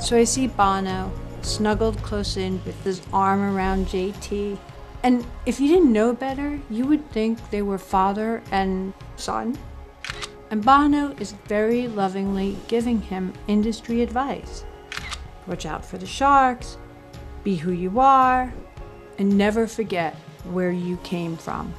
So I see Bono snuggled close in with his arm around JT. And if you didn't know better, you would think they were father and son. And Bono is very lovingly giving him industry advice. Watch out for the sharks, be who you are, and never forget where you came from.